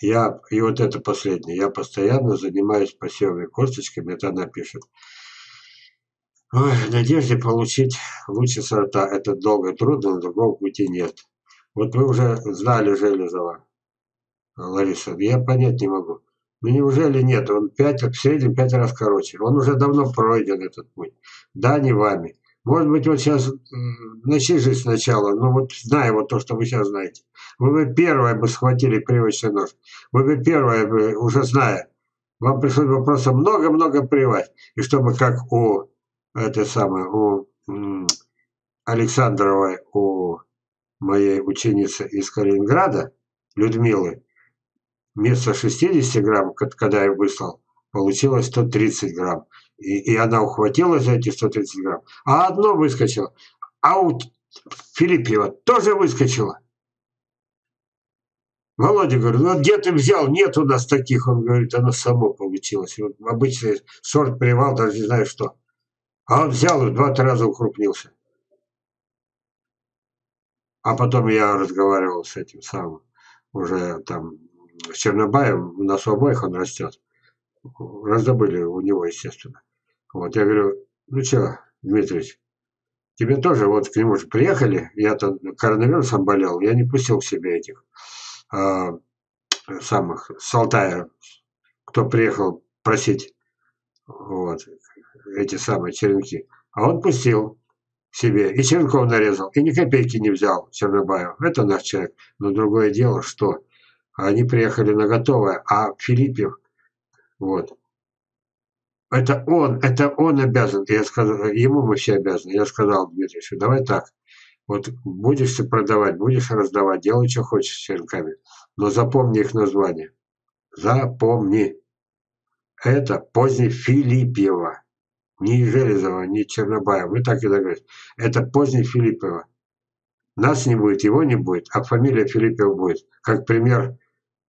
Я, и вот это последнее. Я постоянно занимаюсь посевами косточками, это она пишет. Ой, надежде получить лучшие сорта. Это долго и трудно, но другого пути нет. Вот вы уже знали Железова, Лариса. Я понять не могу. Ну неужели нет? Он пять, в среднем пять раз короче. Он уже давно пройден этот путь. Да, не вами. Может быть, вот сейчас начни жить сначала, но вот зная вот то, что вы сейчас знаете. Вы бы первое бы схватили привычный нож. Вы бы первое бы, уже зная, вам пришлось бы просто много-много привать. И чтобы как у этой самой, у Александровой, у моей ученицы из Калининграда, Людмилы, вместо 60 грамм, когда я выслал, получилось 130 грамм. И, и она ухватилась за эти 130 грамм. А одно выскочило. А у Филиппева тоже выскочило. Володя говорит, ну где ты взял? Нет у нас таких. Он говорит, оно само получилось. Вот обычный сорт привал, даже не знаю что. А он взял и два-три раза укрупнился. А потом я разговаривал с этим самым, уже там, с Чернобаем, у нас у обоих он растет. Раздобыли у него, естественно. Вот, я говорю, ну что, Дмитрий, тебе тоже, вот к нему же приехали, я там коронавирусом болел, я не пустил к себе этих э, самых, с Алтая, кто приехал просить, вот, эти самые черенки. А он пустил себе, и черенков нарезал, и ни копейки не взял Чернобаев. Это наш человек. Но другое дело, что они приехали на готовое, а Филиппев, вот, это он, это он обязан. Я сказал, ему мы все обязаны. Я сказал Дмитрию, давай так. Вот будешь ты продавать, будешь раздавать, делай, что хочешь с черенками. Но запомни их название. Запомни. Это поздний Филиппьева. Не Железова, не Чернобаева. Мы так и договорились. Это поздний Филиппова. Нас не будет, его не будет, а фамилия Филиппова будет. Как пример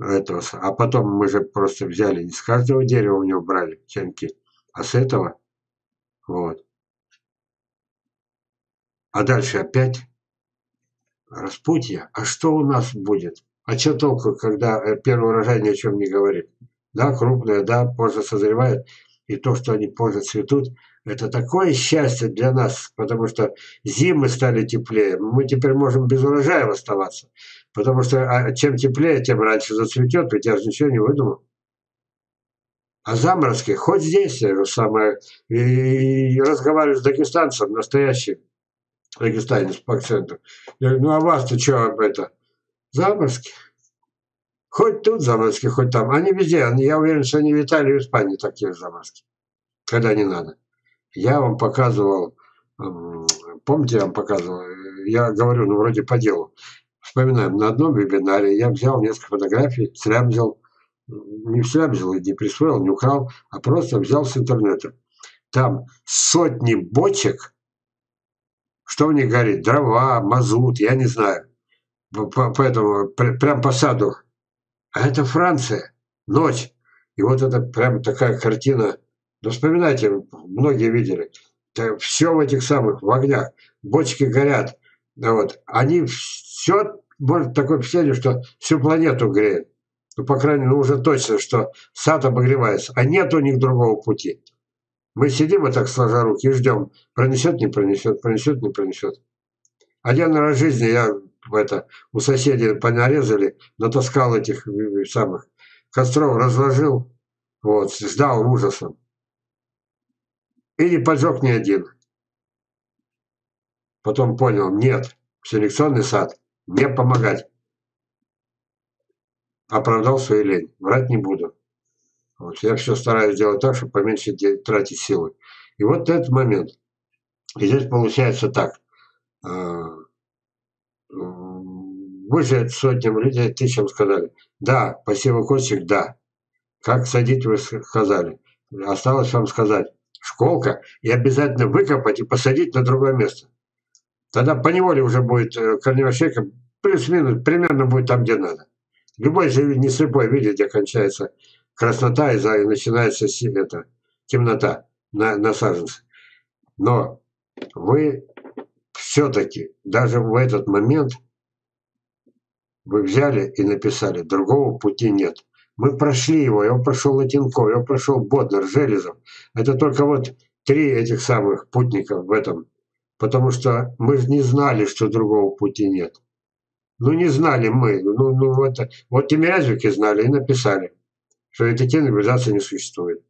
этого. А потом мы же просто взяли, не с каждого дерева у него брали черенки. А с этого вот. А дальше опять распутье. А что у нас будет? А что толку, когда э, первый урожай ни о чем не говорит? Да, крупные, да, позже созревают. И то, что они позже цветут, это такое счастье для нас, потому что зимы стали теплее. Мы теперь можем без урожая оставаться. Потому что а, чем теплее, тем раньше зацветет, ведь я же ничего не выдумал. А заморозки, хоть здесь же самое, и, и разговариваю с дагестанцем, настоящим дагестанец по акценту. Я говорю, ну а вас-то что об это? Заморозки. Хоть тут заморозки, хоть там. Они везде. Я уверен, что они в Италии и в Испании такие заморозки. Когда не надо. Я вам показывал, помните, я вам показывал, я говорю, ну, вроде по делу. Вспоминаем, на одном вебинаре я взял несколько фотографий, слямзил, не взял и не присвоил, не украл, а просто взял с интернета. Там сотни бочек, что в них горит, дрова, мазут, я не знаю. Поэтому прям по саду. А это Франция, ночь. И вот это прям такая картина. Ну, вспоминайте, многие видели. Все в этих самых, в огнях. Бочки горят. Вот. Они все, может такое впечатление, что всю планету греют ну, по крайней мере, уже точно, что сад обогревается, а нет у них другого пути. Мы сидим вот так сложа руки и ждем, пронесет, не пронесет, пронесет, не пронесет. Один раз в жизни я это, у соседей понарезали, натаскал этих самых костров, разложил, вот, сдал ужасом. И не поджег ни один. Потом понял, нет, селекционный сад, не помогать оправдал свою лень. Врать не буду. Вот. Я все стараюсь делать так, чтобы поменьше тратить силы. И вот этот момент. И здесь получается так. А, вы же сотням людей, тысячам сказали. Да, посевы костик, да. Как садить, вы сказали. Осталось вам сказать. Школка и обязательно выкопать и посадить на другое место. Тогда по неволе уже будет э, корневая плюс-минус, примерно будет там, где надо. Любой же не слепой видит, где кончается краснота и, начинается это, темнота на, на саженце. Но вы все-таки даже в этот момент Вы взяли и написали, другого пути нет. Мы прошли его, его прошел Латинков, его прошел Боднер, Железов. Это только вот три этих самых путников в этом. Потому что мы же не знали, что другого пути нет. Ну, не знали мы. Ну, ну вот, вот Тимирязевики знали и написали, что этой цивилизации не существует.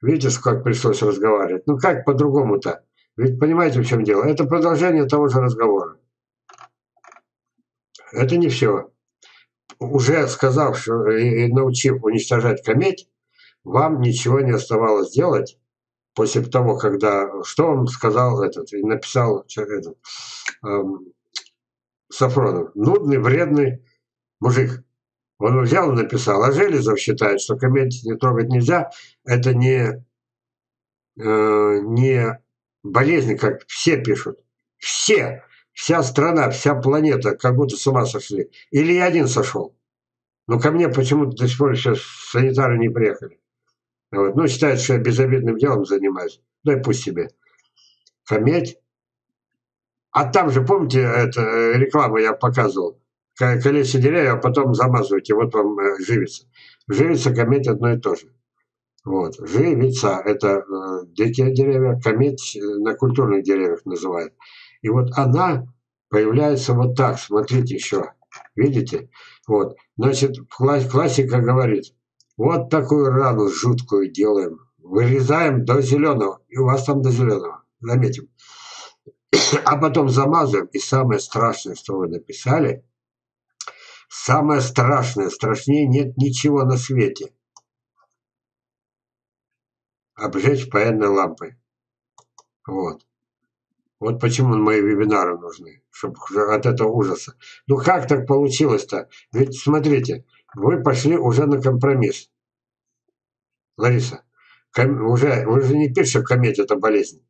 Видите, как пришлось разговаривать? Ну, как по-другому-то? Ведь понимаете, в чем дело? Это продолжение того же разговора. Это не все. Уже сказав, что и научив уничтожать кометь, вам ничего не оставалось делать после того, когда... Что он сказал этот, и написал этот, эм, Сафронов? Нудный, вредный мужик. Он взял и написал. А Железов считает, что кометь не трогать нельзя. Это не, э, не болезнь, как все пишут. Все вся страна, вся планета как будто с ума сошли. Или я один сошел. Но ко мне почему-то до сих пор сейчас санитары не приехали. Вот. Ну, считают, что я безобидным делом занимаюсь. Да и пусть себе. Кометь. А там же, помните, это э, реклама я показывал. Колесо деревья, а потом замазывайте, вот вам э, живица. Живица, кометь одно и то же. Вот. Живица – это э, дикие деревья, кометь на культурных деревьях называют. И вот она появляется вот так, смотрите еще, видите? Вот, значит, классика говорит, вот такую рану жуткую делаем, вырезаем до зеленого, и у вас там до зеленого, заметим. А потом замазываем, и самое страшное, что вы написали, самое страшное, страшнее нет ничего на свете. Обжечь паяльной лампой. Вот. Вот почему мои вебинары нужны, чтобы от этого ужаса. Ну как так получилось-то? Ведь смотрите, вы пошли уже на компромисс. Лариса, ком, уже, вы же не пишете, что комедия – это болезнь.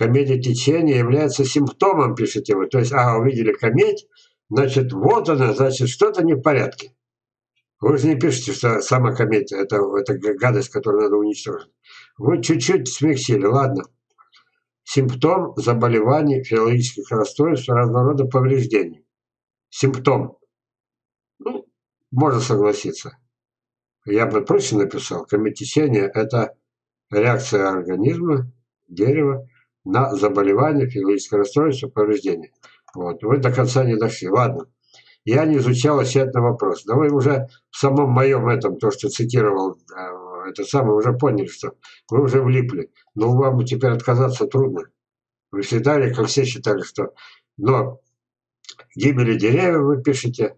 Комедия течения является симптомом, пишете вы. То есть, ага, увидели кометь, значит, вот она, значит, что-то не в порядке. Вы же не пишете, что сама комедия это, – это гадость, которую надо уничтожить. Вы чуть-чуть смягчили, ладно симптом заболеваний, физиологических расстройств, разного рода повреждений. Симптом. Ну, можно согласиться. Я бы проще написал. Кометесение – это реакция организма, дерева на заболевание, физиологическое расстройство, повреждение. Вот. Вы до конца не дошли. Ладно. Я не изучал отчетный вопрос. Да вы уже в самом моем этом, то, что цитировал э, это самое, уже поняли, что вы уже влипли. Но вам теперь отказаться трудно. Вы считали, как все считали, что... Но гибели деревьев вы пишете,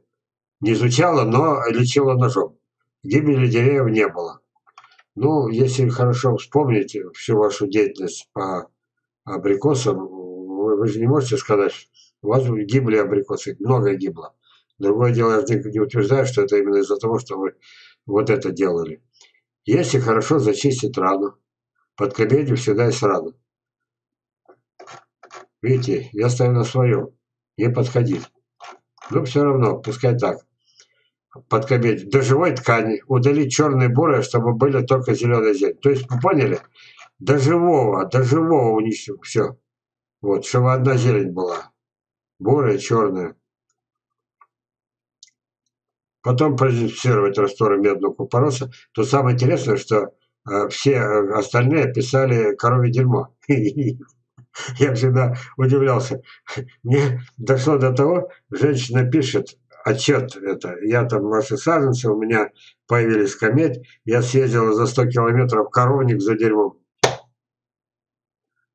не изучала, но лечила ножом. Гибели деревьев не было. Ну, если хорошо вспомнить всю вашу деятельность по абрикосам, вы, же не можете сказать, у вас гибли абрикосы, много гибло. Другое дело, я не утверждаю, что это именно из-за того, что вы вот это делали. Если хорошо зачистить рану, под комедию всегда есть рана. Видите, я ставлю на своем, не подходить. Но все равно, пускай так. Под комедию. До живой ткани удалить черные бурые, чтобы были только зеленые зелень. То есть, вы поняли? До живого, до живого уничтожить. Все. Вот, чтобы одна зелень была. Бурая, черная потом продезинфицировать растворы медного купороса, то самое интересное, что э, все э, остальные писали коровье дерьмо. Я всегда удивлялся. Мне дошло до того, женщина пишет отчет это. Я там ваши саженцы, у меня появились кометь, я съездила за 100 километров коровник за дерьмом.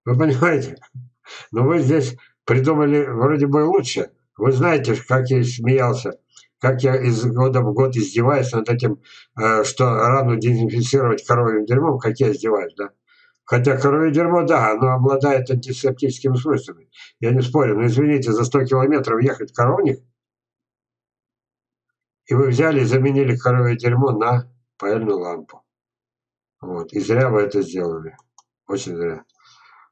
Вы понимаете? Но вы здесь придумали вроде бы лучше. Вы знаете, как я смеялся как я из года в год издеваюсь над этим, э, что рану дезинфицировать коровьим дерьмом, как я издеваюсь, да. Хотя коровье дерьмо, да, оно обладает антисептическими свойствами. Я не спорю, но извините, за 100 километров ехать коровник, и вы взяли и заменили коровье дерьмо на паяльную лампу. Вот. И зря вы это сделали. Очень зря.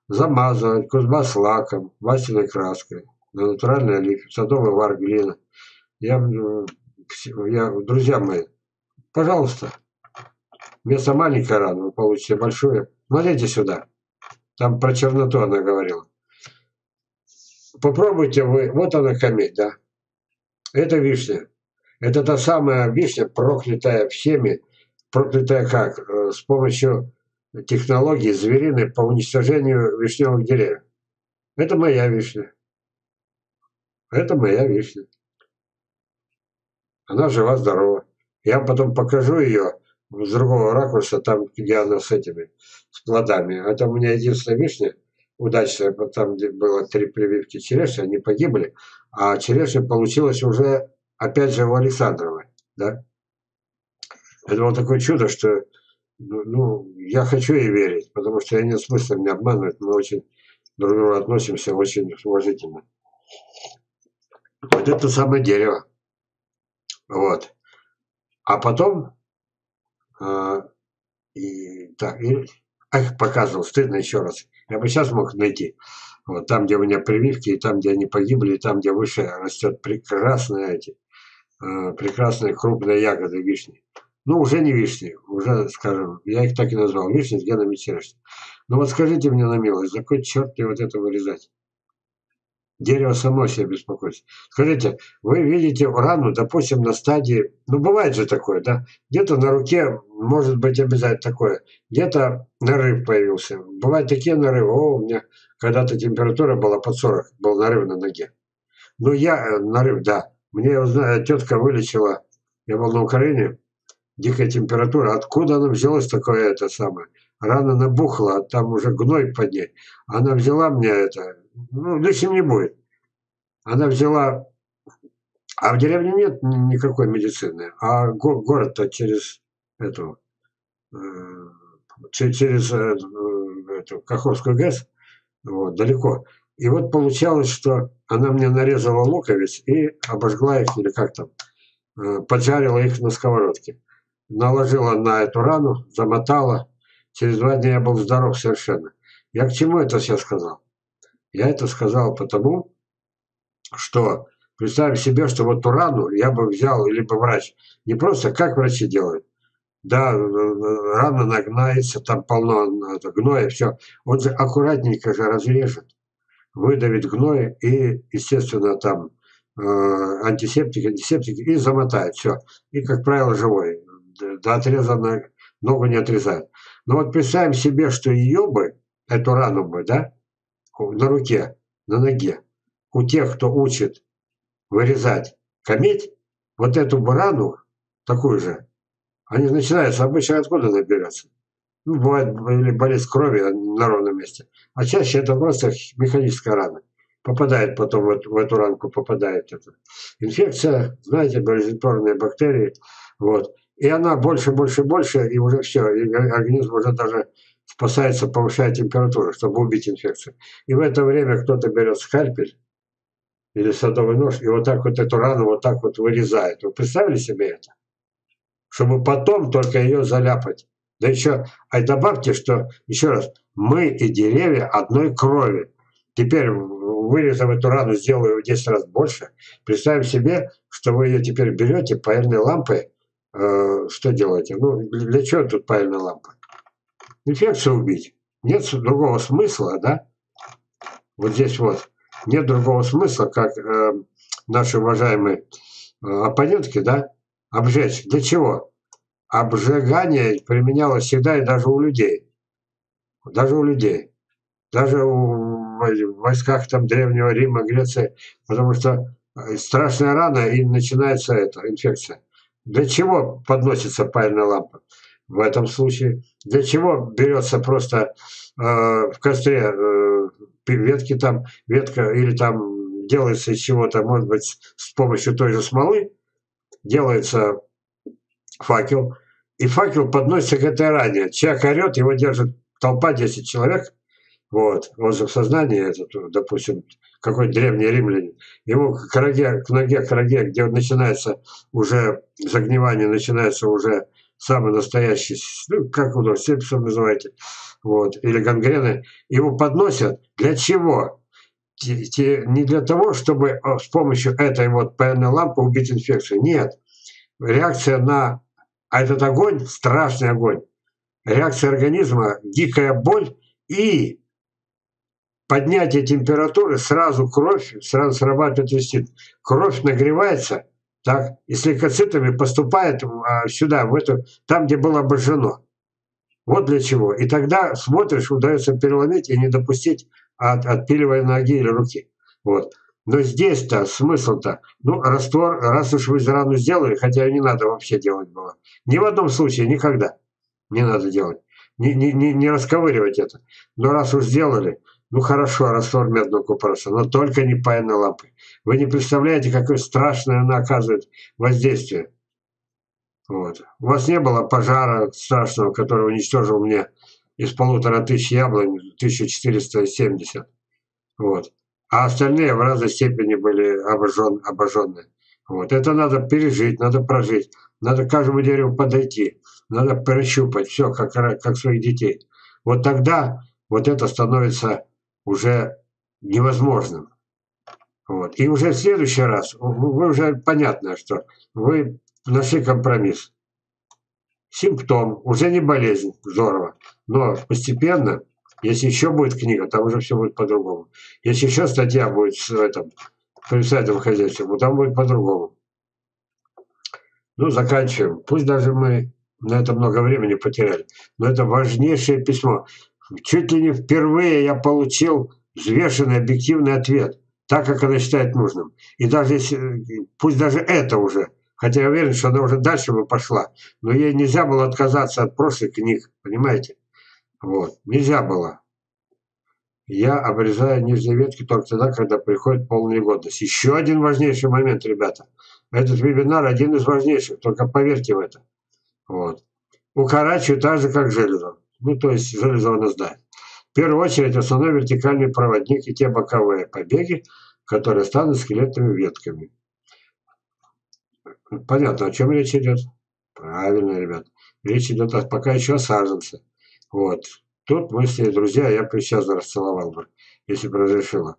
Замазывать кузьма с лаком, масляной краской, на натуральной олифе, садовый вар глина. Я, я, друзья мои, пожалуйста, вместо маленькой раны вы получите большую. Смотрите сюда. Там про черноту она говорила. Попробуйте вы, вот она кометь, да. Это вишня. Это та самая вишня, проклятая всеми, проклятая как? Э, с помощью технологии звериной по уничтожению вишневых деревьев. Это моя вишня. Это моя вишня. Она жива-здорова. Я потом покажу ее с другого ракурса, там, где она с этими, с плодами. Это у меня единственная вишня удачная, там, где было три прививки черешни, они погибли, а черешня получилась уже, опять же, у Александровой, да. Это было такое чудо, что, ну, ну, я хочу ей верить, потому что я нет смысла меня обманывать, мы очень друг к другу относимся очень уважительно. Вот это самое дерево. Вот. А потом, э, и, так, и, ах, показывал, стыдно еще раз. Я бы сейчас мог найти. Вот там, где у меня прививки, и там, где они погибли, и там, где выше растет прекрасные эти, э, прекрасные крупные ягоды вишни. Ну, уже не вишни, уже, скажем, я их так и назвал, вишни с генами черешни. Ну вот скажите мне на милость, за какой черт мне вот это вырезать? Дерево само себя беспокоится. Скажите, вы видите рану, допустим, на стадии, ну бывает же такое, да, где-то на руке может быть обязательно такое, где-то нарыв появился. Бывают такие нарывы, о, у меня когда-то температура была под 40, был нарыв на ноге. Ну я, э, нарыв, да, мне тетка вылечила, я был на Украине, дикая температура, откуда она взялась такое это самое? Рана набухла, а там уже гной под ней. Она взяла мне это, ну, лишним не будет. Она взяла, а в деревне нет никакой медицины, а город-то через эту, э, через э, эту Каховскую ГЭС, вот, далеко. И вот получалось, что она мне нарезала луковиц и обожгла их, или как там, э, поджарила их на сковородке. Наложила на эту рану, замотала. Через два дня я был здоров совершенно. Я к чему это сейчас сказал? Я это сказал потому, что представим себе, что вот ту рану я бы взял, либо врач, не просто как врачи делают, да, э, э, рана нагнается, там полно гноя, все. Он же аккуратненько же разрежет, выдавит гной и, естественно, там э, антисептик, антисептик и замотает все. И, как правило, живой. До отреза ногу не отрезает. Но вот представим себе, что ее бы, эту рану бы, да, на руке, на ноге, у тех, кто учит вырезать кометь, вот эту барану, такую же, они начинаются обычно откуда она? Ну, бывает или болезнь крови на ровном месте. А чаще это просто механическая рана. Попадает потом в, в эту ранку, попадает эта инфекция, знаете, паразиторные бактерии. Вот. И она больше, больше, больше, и уже все, и организм уже даже спасается, повышая температуру, чтобы убить инфекцию. И в это время кто-то берет скальпель или садовый нож и вот так вот эту рану вот так вот вырезает. Вы представили себе это? Чтобы потом только ее заляпать. Да еще, а добавьте, что, еще раз, мы и деревья одной крови. Теперь, вырезав эту рану, сделаю в 10 раз больше. Представим себе, что вы ее теперь берете паяльной лампой. Э, что делаете? Ну, для чего тут паяльная лампа? инфекцию убить. Нет другого смысла, да? Вот здесь вот. Нет другого смысла, как э, наши уважаемые э, оппонентки, да, обжечь. Для чего? Обжигание применялось всегда и даже у людей. Даже у людей. Даже у, в войсках там Древнего Рима, Греции. Потому что э, страшная рана и начинается эта инфекция. Для чего подносится пальная лампа? в этом случае. Для чего берется просто э, в костре э, ветки там, ветка или там делается из чего-то, может быть, с помощью той же смолы, делается факел, и факел подносится к этой ране. Человек орет, его держит толпа, 10 человек, вот, он же в сознании, этот, допустим, какой древний римлянин, ему к, роге, к ноге, к роге, где начинается уже загнивание, начинается уже самый настоящий, ну, как вы сепсом называете, вот, или гангрены, его подносят. Для чего? Не для того, чтобы а, с помощью этой вот паяльной лампы убить инфекцию. Нет. Реакция на а этот огонь, страшный огонь, реакция организма, дикая боль и поднятие температуры, сразу кровь, сразу срабатывает инстинкт. Кровь нагревается, так, и с лейкоцитами поступает а, сюда, в эту, там, где было обожжено. Вот для чего. И тогда смотришь, удается переломить и не допустить от, отпиливая ноги или руки. Вот. Но здесь-то смысл-то, ну, раствор, раз уж вы рану сделали, хотя не надо вообще делать было. Ни в одном случае, никогда не надо делать. Не, не, не, не расковыривать это. Но раз уж сделали, ну хорошо, раствор медного купороса, но только не паянной лампой. Вы не представляете, какое страшное она оказывает воздействие. Вот. У вас не было пожара страшного, который уничтожил мне из полутора тысяч яблонь 1470. Вот. А остальные в разной степени были обожжен, обожженные. Вот. Это надо пережить, надо прожить. Надо к каждому дереву подойти. Надо прощупать все, как, как своих детей. Вот тогда вот это становится уже невозможным. Вот. И уже в следующий раз, вы уже понятно, что вы нашли компромисс. Симптом, уже не болезнь, здорово. Но постепенно, если еще будет книга, там уже все будет по-другому. Если еще статья будет в этом, сайтам хозяйства, там будет по-другому. Ну, заканчиваем. Пусть даже мы на это много времени потеряли. Но это важнейшее письмо. Чуть ли не впервые я получил взвешенный объективный ответ, так, как она считает нужным. И даже если, пусть даже это уже, хотя я уверен, что она уже дальше бы пошла, но ей нельзя было отказаться от прошлых книг, понимаете? Вот, нельзя было. Я обрезаю нижние ветки только тогда, когда приходит полная годность. Еще один важнейший момент, ребята. Этот вебинар один из важнейших, только поверьте в это. Вот. Укорачиваю так же, как железо. Ну, то есть железо она знает. В первую очередь основной вертикальный проводник и те боковые побеги, которые станут скелетными ветками. Понятно, о чем речь идет? Правильно, ребят. Речь идет пока еще о саженце. Вот. Тут мы с ней друзья, я бы сейчас расцеловал бы, если бы разрешила.